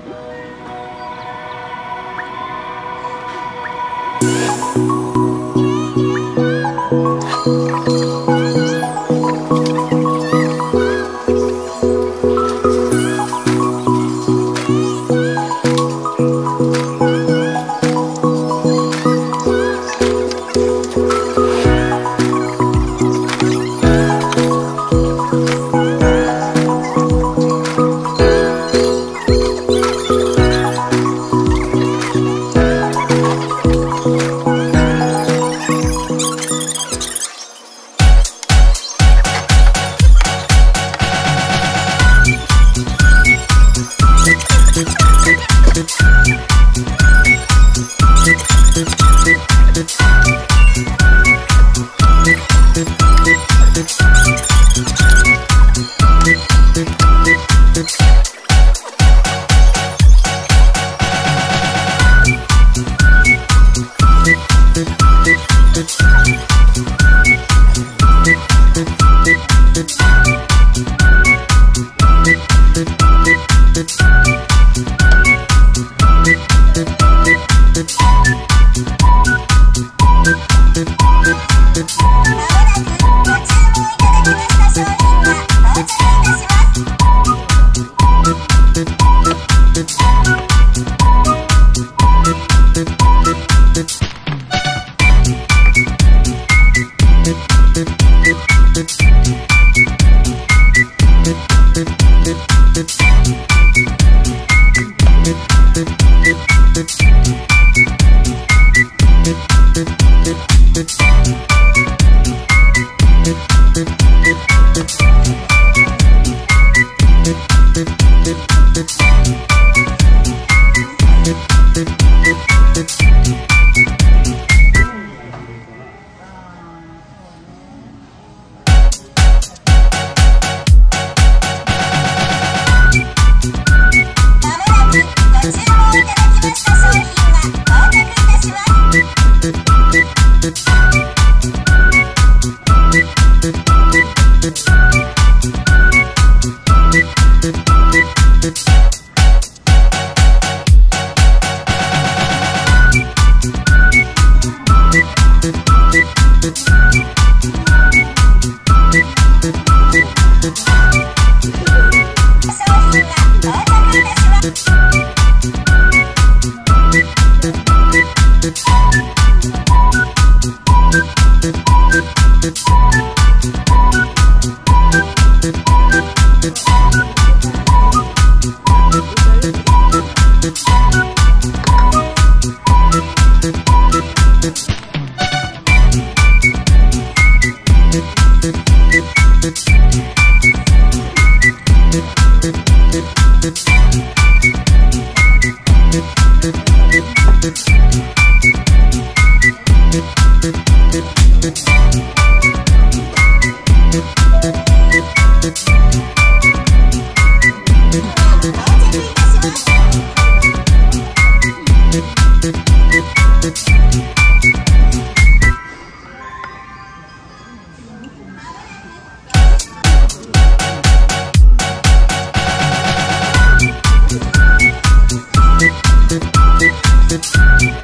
trabalho. ご予注文いただきました商品はお持いたします it.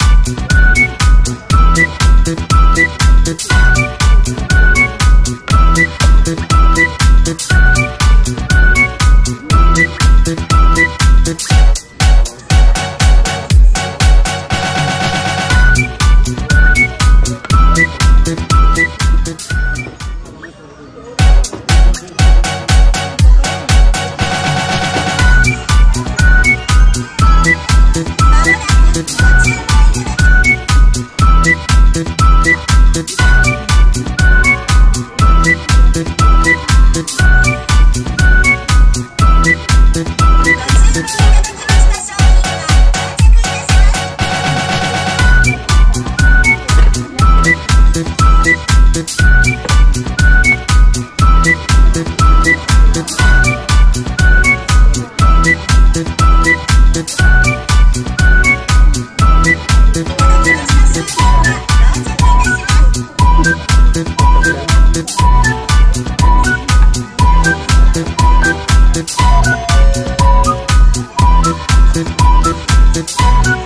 it. Thank you.